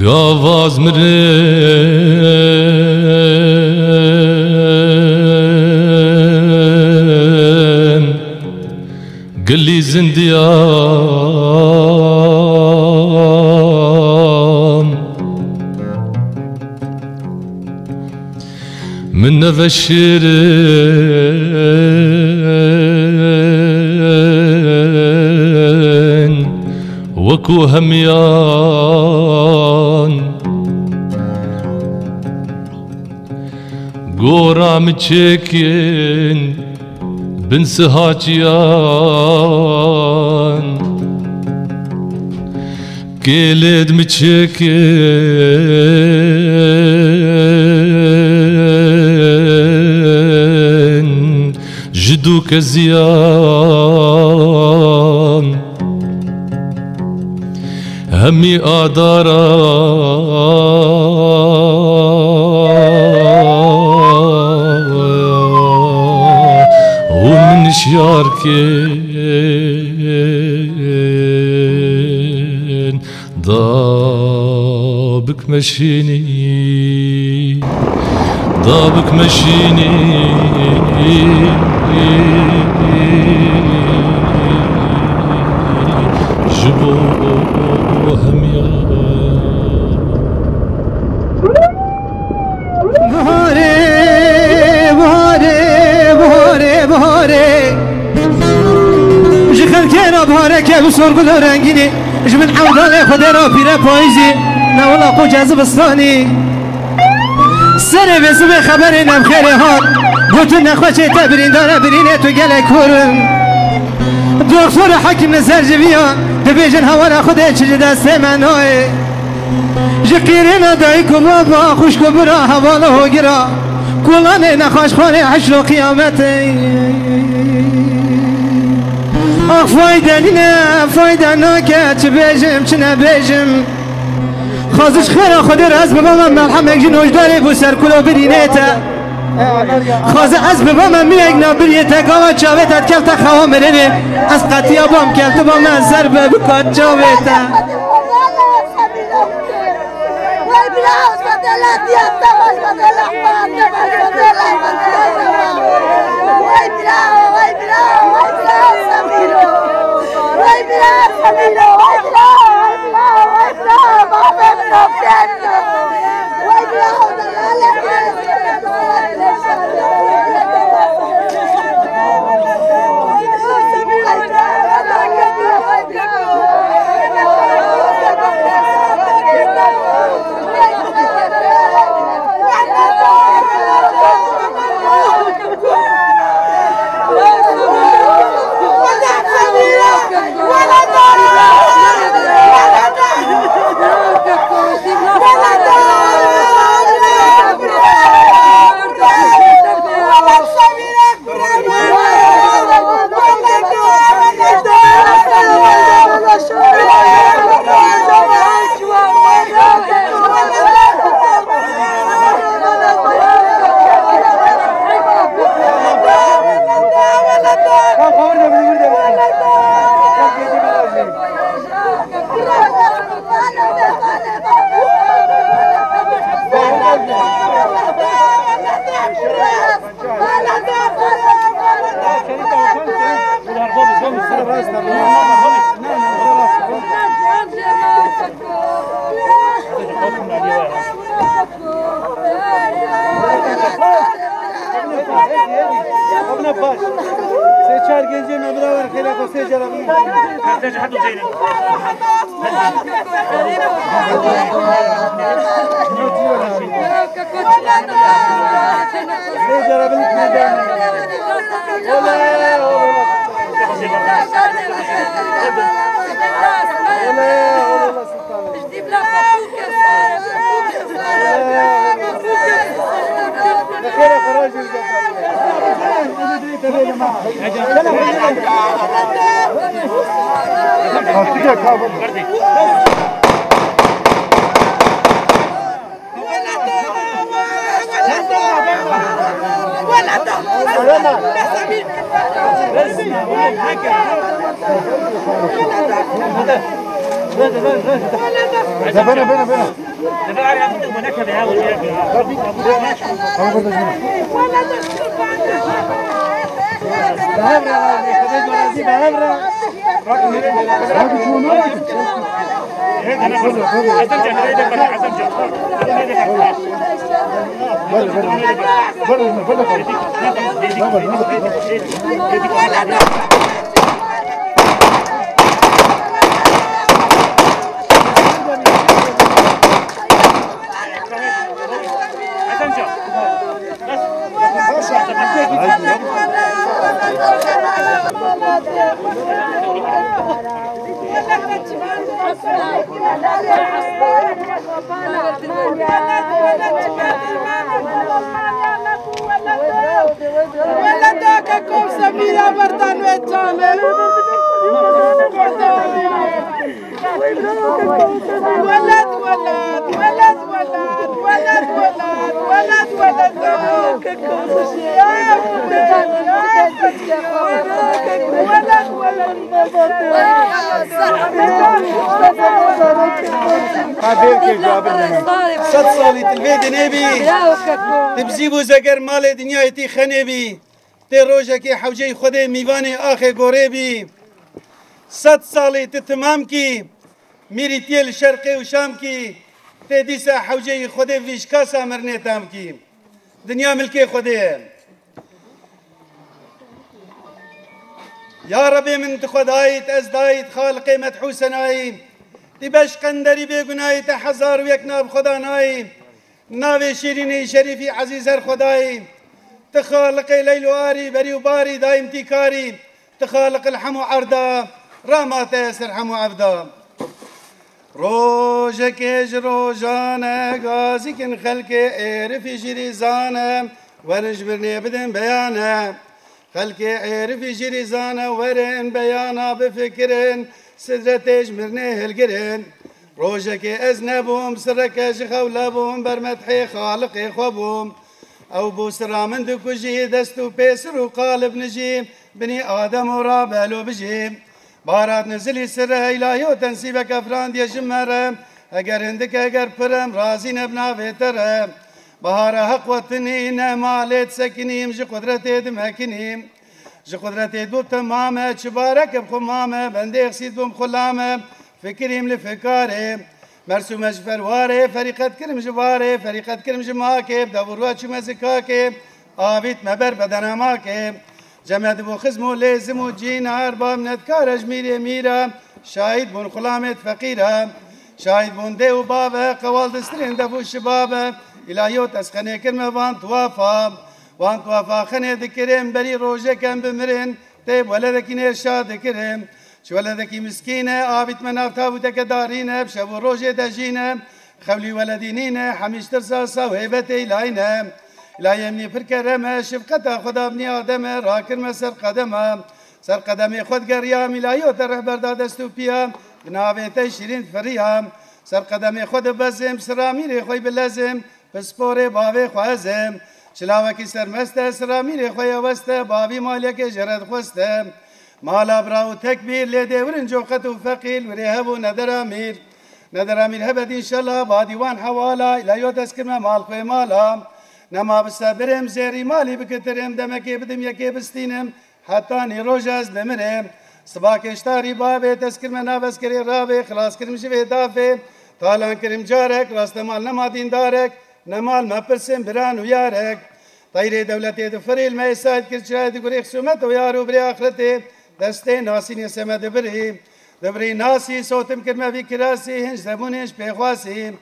Gavaz mrem Gilli zindiyan Min neveşirin هميان. قورام تشكين بن سهاجيان كيلد متشكين جدوك زيان hemi adara. Un şarkın da bükmeşini da bükmeşini. بهاره که بسر گل رنگینی. جمن عودان خود را پیره پاییزی. نولا کو جذبستانی سر بسم خبر نم خیلی ها. گوتو نخوشه تبرین داره برینه تو گله کورن. دکتر حکیم نظر جویا. دبیجن هوا خود چجی دست من های جقیرنا دای کو بابا خوش کو برا حواله هو گرا. کولانه نخواش خانه حشر و قیامت. آخ فایده نه فایده ناکه چه بیجم چه نبیجم خازش خیر خود راز بابا من ملحم یک جن وجداری بو سر کلو برینه تا bravo, ay bravo, ay bravo, Samiro. Ay bravo, Samiro, ay bravo, ay bravo, ay Hadi gel kahvaltı. ثلاثة ده بنا بنا بنا ده بقى عارف انت منكب يا ولد يا ابني أنا عايز ارجع لبيتك أنا عايز ارجع Atención. ولدك سميرة بردان وجامل ولد ولد صد سالی تلوید نبی تبزی بو زگر مال دنیای تی خنه بی تی روژه که حوجه خود میوان آخه گوره بی صد سالی تی تمام کی میری تیل شرقی و شام کی تی دیسا حوجه خود ویشکاسا مرنه تام کی دنیا ملکی خوده يا ربي من تخدايت أزدايت خالقي خالق مدحوس ناییم دی بش قندری بگنایت هزار و یک ناب خدا ناییم ناو شیرین شریفی عزیزر خداییم تخالق ليل وآري بري وباري دايم تيكاري. تخالق الحمو عردا راما تيسر حمو عبدا. روجك کش روژانه غازي كن خلقي ايرفي جريزانا زانه بدن بيانا. خلق عرف جري زانا ورن بيانا بفكرن سدرة مرنه القرن روجك أزنبهم سرك جخولبهم برمتحي خالقي خبهم أو بوسرا من دكوجي دستو بيسر وقالب نجيم بني آدم ورابل وبجيم بارات نزلي سره إلهي تنسيبك أفران دي جمرم أجر هندك أجر برم رازين ابنا بترم بهار حق وطنی نمالت سکنیم جی قدرت دمکنیم جی قدرت دو تمامه چبارک بخمامه بنده اخسید بم خلامه فکریم لفکاره مرسوم جفرواره فریقت کرم جواره فریقت کرم جماکه دوروا چو مزکاکه آبیت مبر بدنماکه جمعت بو خزم و لازم و جین ارباب ندکار اجمیر میرا شاهد بون خلامت فقیرا شاید بونده و بابه قوال دسترین دفو شبابه الهیو تسخنه کرمه وان توافا. وان توافا خنه دکرم بری روژه کم بمرن تیب ولدکینه شاد کرم چو دکی مسکینه آبیت من منافتا و تکدارینه بشب و روژه دجینه خولي ولدينينا حميش ترسا صوهبتي لاينا الهی يمني پر کرمه شفقتا خدا ابن آدم را کرمه سر قدمه. سر قدمه خود گریام. الهیو تر رهبر دادستو پیام. بناوین تی شیرین فری هم سر قدمی خود بزم سرامیر خوی بلزم پسپور باوی خوازم چلاوکی سرمسته سرامیر خوی وسته باوی مالک جرد خوسته مالا براو تکبیر لیده ورن جوقت و فقیل وره هبو ندر امیر ندر امیر هبد انشالله با دیوان حوالا الهیو تسکرم مال خوی مالا. نما بستبرم زیری مالی بکترم دمکی بدم یکی بستینم حتی نیروژ از بمرم سبا کشتاری بابي تسکر من نابس کری رابه خلاص کرم جوه دافه تالان کرم جارك راست مال نما دارك نمال ما پرسن بران ويارك یارک دولتي دولتی دفری المیساد کر چرای دگوری خصومت و یارو بری آخرته دسته ناسی نیسمه دبری دبری صوتم کرمه في كراسي هنج زبون هنج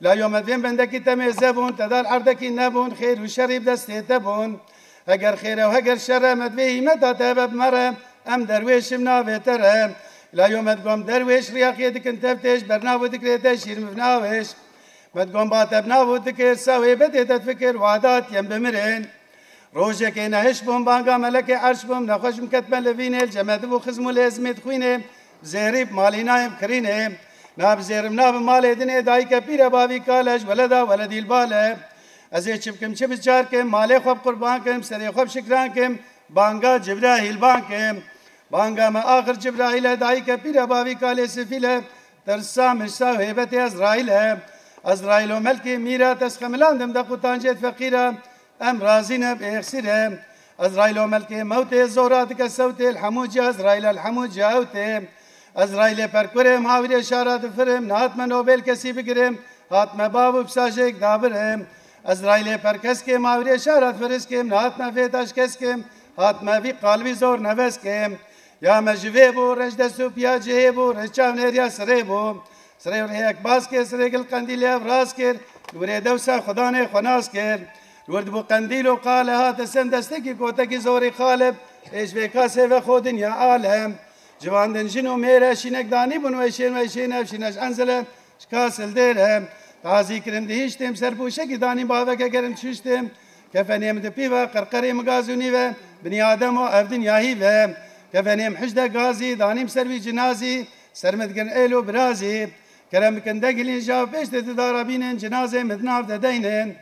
لا يوم دين بندكي تم زبون تدار عردكي نبون خير وشر بدستي تبون. اگر خير وهجر شر مدبي متى تبب مرم ام درويشم نافترم لا يوم تقوم درويش رياق يدك انت فتش برناو ذكري تشير مفناوش بتقوم بات بناو ذكر سوي بديت تفكر وعدات يم بمرين روجك أنا هش بهم بانقا ملكي عرش بهم نخش مكتبا لفين الجماد بو خزمو لازمت خوينه زيريب مالي نايم كرينه ناب زيرم ناب مالي دني دايك بيرا بابي كالج ولدا ولدي البالة ازي چبكم چبس جاركم مالي خوب قربانكم سري خوب شكرانكم بانقا جبراهيل بانكم بانگام آخر جبرائیل ہے دائی کے پیر اباوی کالے سفیل ہے ترسا مرسا حیبت ازرائیل ہے ازرائیل و ملکی میرا تسخملان دم دا قطانجیت فقیرہ ام رازین اب اخسر ہے ازرائیل و ملکی موت زورات کا سوت الحموج ازرائیل الحموج اوت ہے ازرائیل پر کرم حاور اشارات فرم نات میں نوبیل کسی بگرم ہاتھ میں باب ابساش ایک دابر ہے ازرائیل پر کس کے ماور اشارات فرس کے نات میں فیتاش کس کے ہاتھ میں بھی قالوی زور نویس کے یا مجوی بو رج دستو پیاجه بو رج چاونر یا سره بو سره ور یک باز که سره گل قندیل ابراز کرد لوری دوسا خدا نه خناس کرد لورد بو قندیل و قال هات سن دسته کی کوته کی زوری خالب اش به کاسه و خودن یا عالم جواندن جنو میره شینک دانی بون و شین و شین اف شینش انزله شکاسل دیرم تازی کرم دیشتم سرپوشه کی دانی باوه که کرم چشتم کفنیم دپی و قرقری مگازونی و بنی آدم و اف دنیاهی و كفنيم حجده غازي دانيم سروي جنازي سرمت كن ايلو برازي. كرم كن دقلين جاو بيشت دارا بينن جنازة مدناف ددينن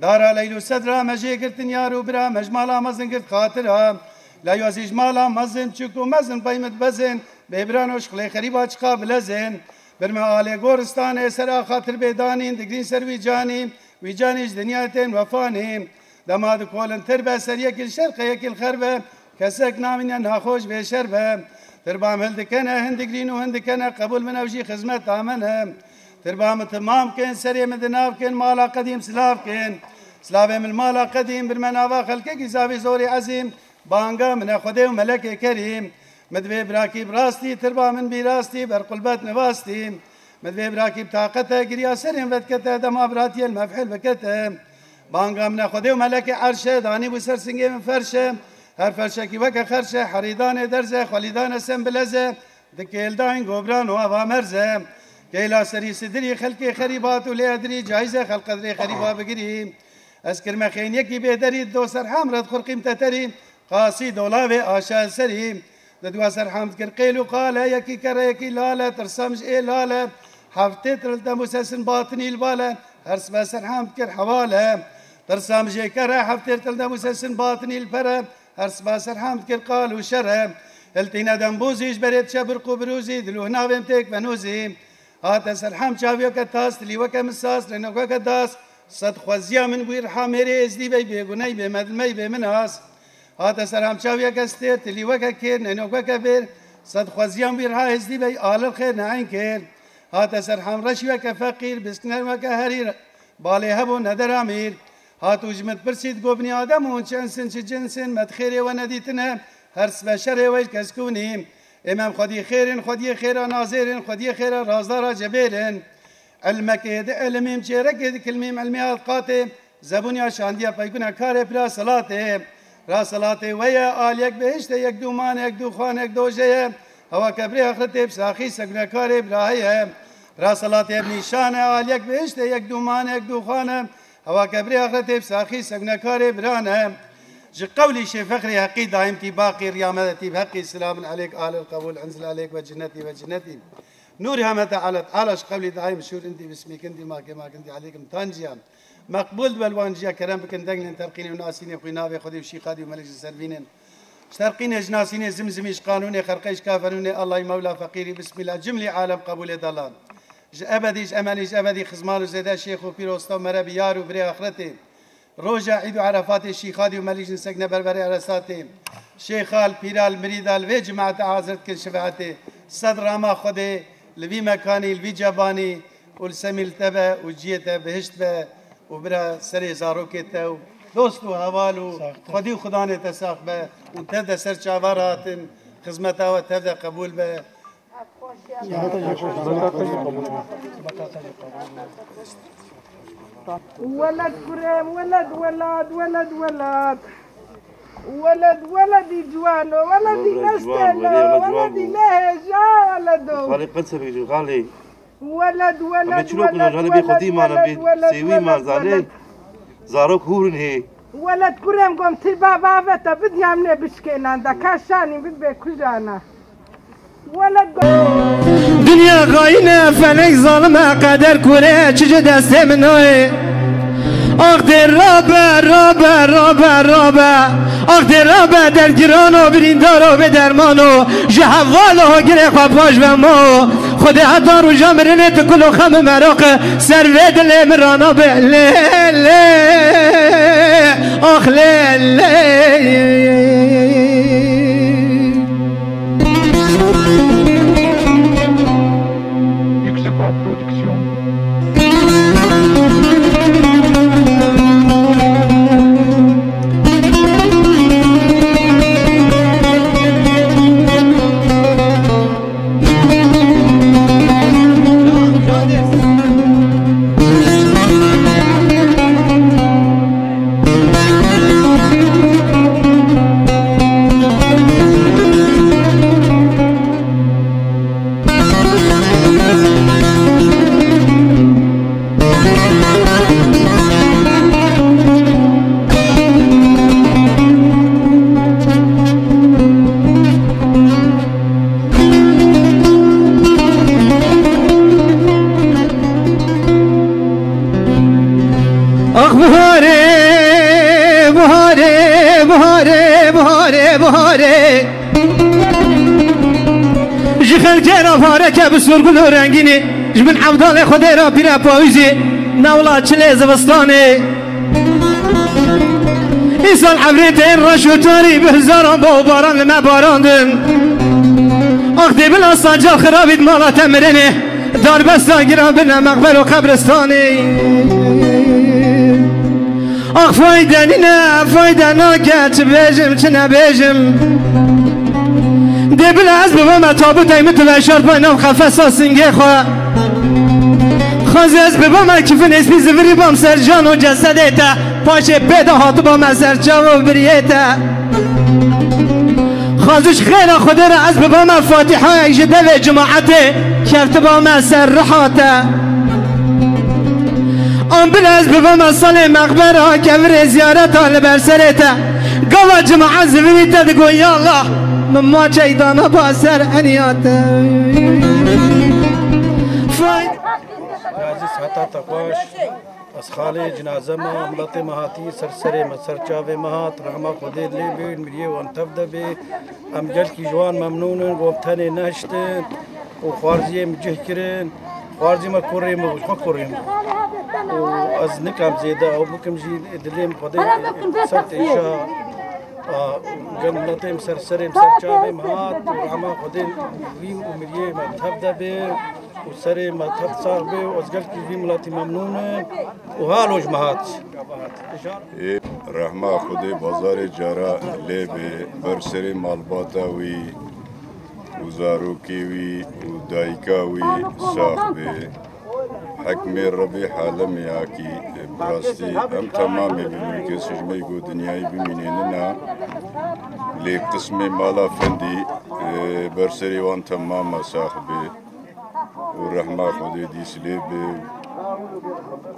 دارا لیلو صدرا مجی گرتن یارو برا مجمالا مزن گرت خاطرا. لا یوزی جمالا مزن چکو مزن قیمت بزن. ببران و شخلی خریبا چقا بلزن. برما آل گورستان سرا خاطر بیدانین دگرین سر وی جانی وی جانیش دنیاتین وفانیم دماد کولن تر به سر یکل شرق یکل خربه. کسک نامین ناخوش به شربه تربام هندکنه هندگرین و هندکنه قبول من اوجی خدمت آمنه تربام تمام كن سري مدناف كن مالا قديم سلاف كن سلافه من مالا قديم برمناوا خلقك زاوي زوري بانگا من خده و ملک کریم مدوی براکی براستی تربا من بیراستی بر قلبت نواستی مدوی براکی بطاقته گریا سرین ودکته دم ابراتی المفحل بکته بانگا من خده و ملک عرشه دانی بو سر سنگه من فرشه هر فرشه کی وک خرشه حریدان درزه خلیدان سم بلزه. دکیل داین گوبران و آوا مرزه. كيلا سري سدري خلقي خريبات ولا أدري جايزة خلق قدري خريبا بقري أسكر ما خين يكي بيدري دو سرحام رد خر قيمة تري قاسي دولاوي آشا سري ددوا سرحام تكر قيلو قال يكي كرا يكي لالا ترسمج إيه لالا حفتي ترلتا مساسن باطني البالا هرس ما سرحام تكر حوالا ترسمج كرا حفتي ترلتا مساسن باطني البرا هرس ما سرحام تكر قالو شرم. التينا دنبوزي جبرت شبرقو بروزي دلو هنا بمتك بنوزي هات سرحام چاویو که تاس لیوه که مساس لنوکه که داس صد خوزیا من بویر حامری ازدی بی بیگونی بی مدلمی بی من هاس هات سرحام استیر تلیوه که کیر لنوکه که بیر. صد خوزیا بیر ها ازدی بی آل خیر نعین کیر. هات سرحام رشوه که فقیر بسکنر و که هریر. بالي هبو ندر امير هاتو جمت برسيد قوبني آدم ونش انسن چه جنسن مدخيري ونديتنا هرس بشر ويش كسكوني امام خدي خير خدي خير ناظر خدي خير رازدار جبير علمك يد علمي مشيرك يد كلمي علمي القاتي زبونيا شانديا بيكون كار بلا صلاة را صلاة ويا آل يك بهشت يك دومان يك دو خان يك دو جيه هوا كبري آخرت بساخي سكنا كار براهي را صلاة ابن شان آل يك بهشت يك دومان يك دو خان هوا كبري اخرت بساخي سكنا كار برانه جي قولي شي فخري هقي دائمتي باقي ريامتي بحقي سلام عليك آل القبول أنزل عليك وجنتي وجنتي نوري همتا على عالش قولي دائم شور انت باسمك انت ما كما كنت عليكم تانجيا. مقبول بالوانجيا كرم بكن دقلن ترقيني وناسيني قيناوي خدي وشي قادي وملك السربينين شترقين اجناسيني زمزميش قانوني خرقيش كافروني الله مولا فقيري بسم الله جملي عالم قبول دلال. ابديش امانيش ابدي خزمان وزيدا شيخ وبيروستا مربي يارو بري اخرتي روجا عيد عرفات الشيخادي وماليش سكنة بربري عرساتي شيخال بيرال مريدال في جماعة عازرت كل شفاعتي صدر ما خدي لبي مكاني لبي جباني والسمي التبا وجيته بهشت با وبرا سري زاروكيته دوستو هوالو خدي وخداني تساق با وتبدا سر شاورات خدمتها وتبدا قبول با ولد كريم ولد ولد ولد ولد. ولد ولدي جوانو ولدي نستلو ولدي لهجة ولدو غالي قنصة بيجي غالي ولد ولد شنو كنا غالي بيخدي معنا بيت سيوي ما زالي زاروك هورن هي ولد كريم قوم تبا بابتا بدي عملي بشكينا دا كاشاني بدي كجانا دنیا خاین فلک ظالم قدر کنه چجه دست منوی آخ در رابه رابه رابه رابه آخ در رابه در گران و بریندار و به درمان و جهوال ها گره خواپاش و ما خود حتا رو جام رنه تکل و خم مراق سر و دل مرانا به لی لی. آخ لی لی. که بسرگل و رنگینی جمن عبدال خود را پیرا پاویزی نولا چله زبستانه این سال عبریت این رش و تاری به هزاران با باران لما باراندن. آخ دی بلا سانجال خرابید مالا تمرنه دار بستان گران بنا مقبل و قبرستانی. آخ فایده نه فایده ناکه چه بیجم چه نبیجم ده بلا از به من تابوت تو و اشار پاینا خفه ساسنگه خواه خازی از به من کفن اسمی زوری بام سر جان و جسد تا پاش پیدا هاتو با من سر جان و بریتا خازش خیر خود را از به من فاتحه ایجده و جماعته کفت با من سر رحاته آن بل از ببم سال مقبره ها کبر زیارت ها لبر سرته گوا جماعه دگو یا الله. من ما عزیز حتا تقواش از خاله جنازه ما ملت مهاتی سرسر مسر چاوه مهات رحمه خودی لی بین میریه و انتف ده بی ام گل کی جوان ممنونن گفتن نشتن. و خوارزی مجه کرن. خوارزی ما کریم و خو کریم و از نکم زیده او بکم جی دلیم خودی سرت ایشا جنتیم سرسریم سرچاویم هات اما خودین ویم امریه مذهب ده به و سر مذهب ساق به ازگل کی ویم ملاتی ممنونه و حالوش مهات رحمه خودی بازار جارا لی به برسر مالباتا وی و زاروکی وی و دایکا وی ساق به حکم ربی حالم یاکی براستی ام تمام ببینیم که سجمه گو دنیای ببینین نه لی قسم مالا فندی برسری وان تمام صاحبی و رحمه خودی دیس لی بی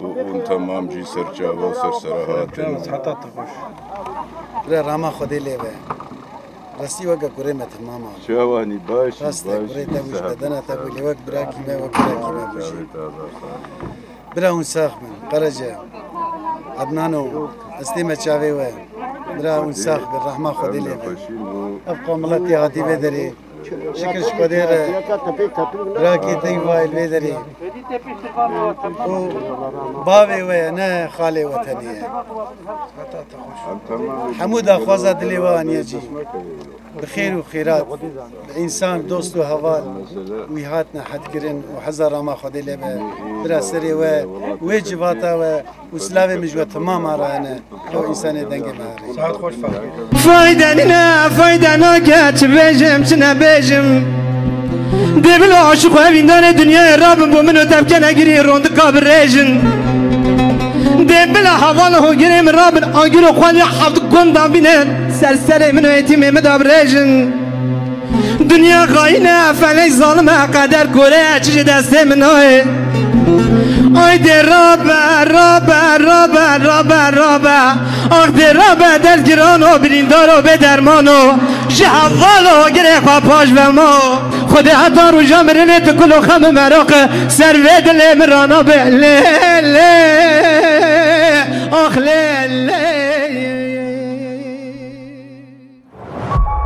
و اون تمام جی سرچاوا و سرسراهاتن حتا تخوش رحمه خودی لی بی Rasiwa gakurema tamama. Şavani baş. Rastek buraya tabuş bedana tabuli vak bırakime vak bırakime buşu. Bira un sahman, karaca. Adnano, استیمه چاوی و برا اون ساخ بالرحمه خودی لیمه افقا ملتی هاتی بدری دەرێ شکرش قدێرە براکی تەی وای لێ دەرێ و باوێ وەیە نە خاڵێ وەتەنیە هەموو داخوازە دلێوانە جی بخێر و خێرات ئینسان دۆست و هەواڵ وی هاتنە حەدکردن و حەزار ڕاما خودی لێ بێ. برا سەرێ وە. وێ جیواتاوە و سلاوێ مژوە تەمامارانە ئەو ئینسانێ دەنگە مارێ فایدەنە فایدەناکە چ بێژم چ نەبێژم دێبل عاشق هەویندانە دنیای ڕابم بۆ من و تەبکە نەگیری ڕۆند کابڕێژن دبل حوال هو گریم رابن آگیر خوال یا حفت گندان بینن سرسر من و ایتیم امد دنیا غاینه افلی ظالم قدر گره چیز دست من های آی در رابر رابر رابر رابر رابر آخ در رابر دل گران و بریندار و به درمانو و جهوال هو گریم خواه پاش و ما خود حتا رو جامرنه تکل و خم مراقه سر و دل مرانا به أخ أخلال